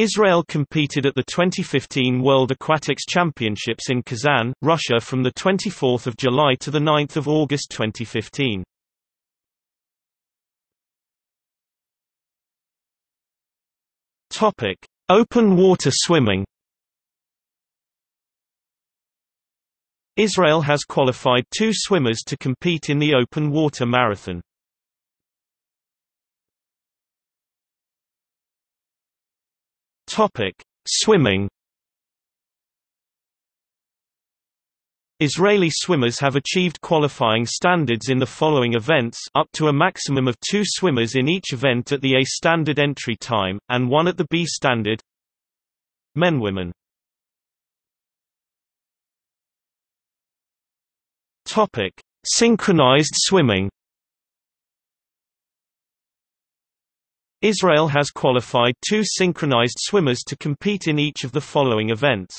Israel competed at the 2015 World Aquatics Championships in Kazan, Russia from 24 July to 9 August 2015. Open water swimming Israel has qualified two swimmers to compete in the open water marathon. Topic: Swimming. Israeli swimmers have achieved qualifying standards in the following events up to a maximum of two swimmers in each event at the A standard entry time, and one at the B standard. Men Women. Synchronized swimming Israel has qualified two synchronized swimmers to compete in each of the following events.